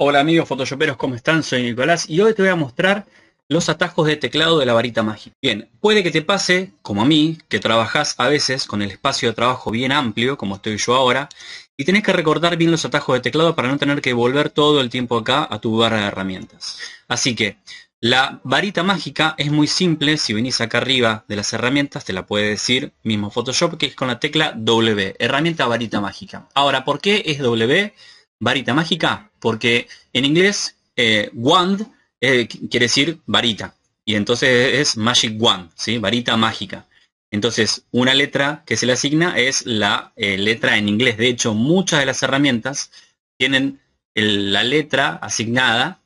Hola amigos photoshoperos, ¿cómo están? Soy Nicolás y hoy te voy a mostrar los atajos de teclado de la varita mágica. Bien, puede que te pase, como a mí, que trabajas a veces con el espacio de trabajo bien amplio, como estoy yo ahora, y tenés que recordar bien los atajos de teclado para no tener que volver todo el tiempo acá a tu barra de herramientas. Así que, la varita mágica es muy simple, si venís acá arriba de las herramientas te la puede decir mismo Photoshop, que es con la tecla W, herramienta varita mágica. Ahora, ¿por qué es W? Varita mágica? Porque en inglés eh, wand eh, quiere decir varita. Y entonces es magic wand, ¿sí? varita mágica. Entonces, una letra que se le asigna es la eh, letra en inglés. De hecho, muchas de las herramientas tienen la letra asignada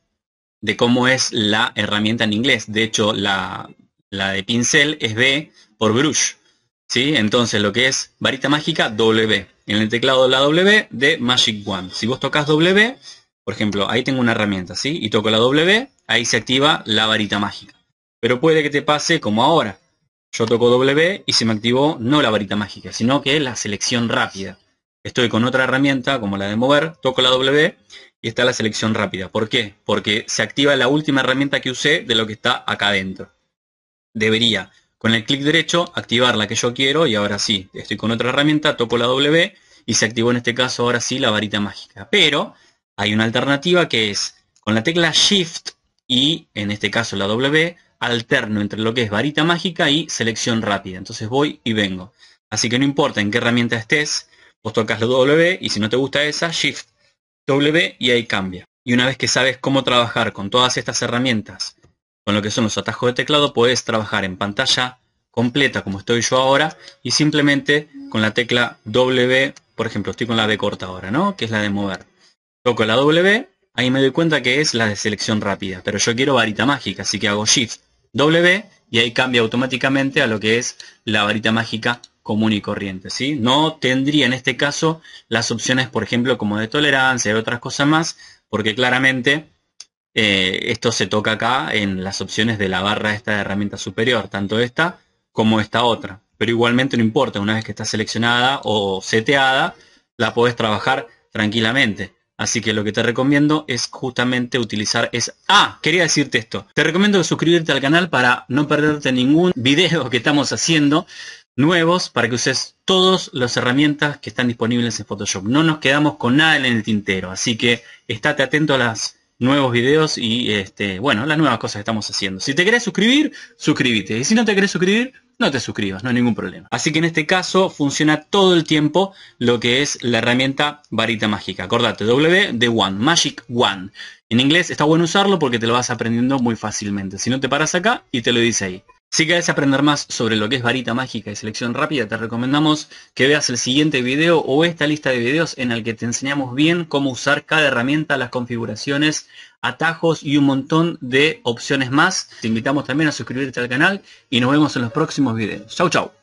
de cómo es la herramienta en inglés. De hecho, la, la de pincel es B por brush. Entonces, lo que es varita mágica, W en el teclado la W de Magic One. Si vos tocas W, por ejemplo, ahí tengo una herramienta, ¿sí? Y toco la W, ahí se activa la varita mágica. Pero puede que te pase como ahora. Yo toco W y se me activó no la varita mágica, sino que la selección rápida. Estoy con otra herramienta como la de mover, toco la W y está la selección rápida. ¿Por qué? Porque se activa la última herramienta que usé de lo que está acá adentro. Debería con el clic derecho activar la que yo quiero y ahora sí, estoy con otra herramienta, toco la W y se activó en este caso ahora sí la varita mágica. Pero hay una alternativa que es con la tecla Shift y en este caso la W, alterno entre lo que es varita mágica y selección rápida. Entonces voy y vengo. Así que no importa en qué herramienta estés, vos tocas la W y si no te gusta esa, Shift, W y ahí cambia. Y una vez que sabes cómo trabajar con todas estas herramientas con lo que son los atajos de teclado puedes trabajar en pantalla completa como estoy yo ahora y simplemente con la tecla W, por ejemplo estoy con la B corta ahora, ¿no? Que es la de mover. Toco la W, ahí me doy cuenta que es la de selección rápida, pero yo quiero varita mágica, así que hago Shift W y ahí cambia automáticamente a lo que es la varita mágica común y corriente, ¿sí? No tendría en este caso las opciones, por ejemplo, como de tolerancia y otras cosas más, porque claramente eh, esto se toca acá en las opciones de la barra esta de herramienta superior, tanto esta como esta otra. Pero igualmente no importa, una vez que está seleccionada o seteada, la podés trabajar tranquilamente. Así que lo que te recomiendo es justamente utilizar es... Ah, quería decirte esto. Te recomiendo suscribirte al canal para no perderte ningún video que estamos haciendo nuevos para que uses todas las herramientas que están disponibles en Photoshop. No nos quedamos con nada en el tintero. Así que estate atento a las nuevos videos y este, bueno, las nuevas cosas que estamos haciendo. Si te querés suscribir, suscríbete. Y si no te querés suscribir, no te suscribas, no hay ningún problema. Así que en este caso funciona todo el tiempo lo que es la herramienta varita mágica. Acordate, W de One, Magic One. En inglés está bueno usarlo porque te lo vas aprendiendo muy fácilmente. Si no te paras acá y te lo dice ahí. Si querés aprender más sobre lo que es varita mágica y selección rápida, te recomendamos que veas el siguiente video o esta lista de videos en el que te enseñamos bien cómo usar cada herramienta, las configuraciones, atajos y un montón de opciones más. Te invitamos también a suscribirte al canal y nos vemos en los próximos videos. Chau chau.